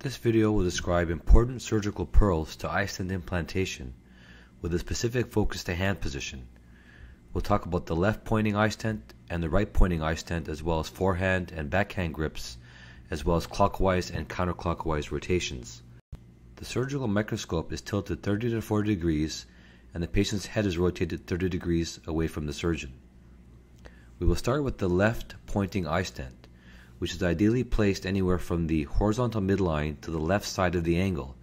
This video will describe important surgical pearls to iStent implantation with a specific focus to hand position. We'll talk about the left pointing iStent and the right pointing iStent as well as forehand and backhand grips as well as clockwise and counterclockwise rotations. The surgical microscope is tilted 30 to 40 degrees and the patient's head is rotated 30 degrees away from the surgeon. We will start with the left pointing iStent which is ideally placed anywhere from the horizontal midline to the left side of the angle.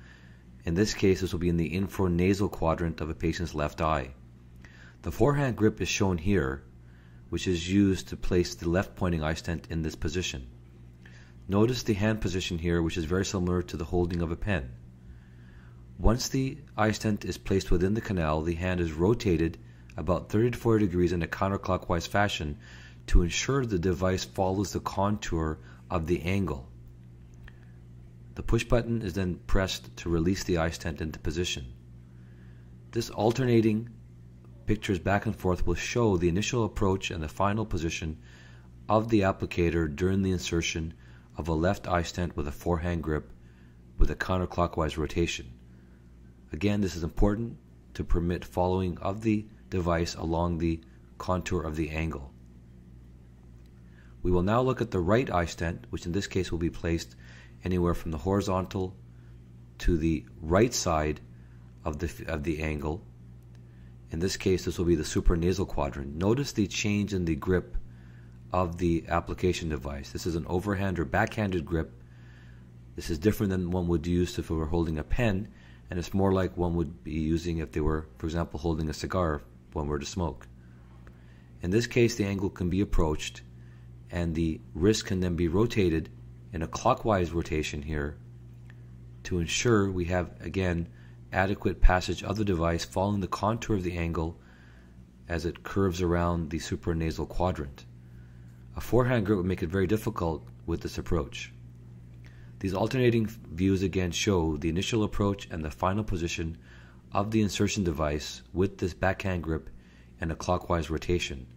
In this case, this will be in the infranasal quadrant of a patient's left eye. The forehand grip is shown here, which is used to place the left pointing iStent in this position. Notice the hand position here, which is very similar to the holding of a pen. Once the iStent is placed within the canal, the hand is rotated about 30 to 40 degrees in a counterclockwise fashion to ensure the device follows the contour of the angle. The push button is then pressed to release the iStent into position. This alternating pictures back and forth will show the initial approach and the final position of the applicator during the insertion of a left iStent with a forehand grip with a counterclockwise rotation. Again, this is important to permit following of the device along the contour of the angle. We will now look at the right iStent, which in this case will be placed anywhere from the horizontal to the right side of the, of the angle. In this case, this will be the supranasal quadrant. Notice the change in the grip of the application device. This is an overhand or backhanded grip. This is different than one would use if we were holding a pen, and it's more like one would be using if they were, for example, holding a cigar when we're to smoke. In this case, the angle can be approached and the wrist can then be rotated in a clockwise rotation here to ensure we have again adequate passage of the device following the contour of the angle as it curves around the supranasal quadrant. A forehand grip would make it very difficult with this approach. These alternating views again show the initial approach and the final position of the insertion device with this backhand grip and a clockwise rotation.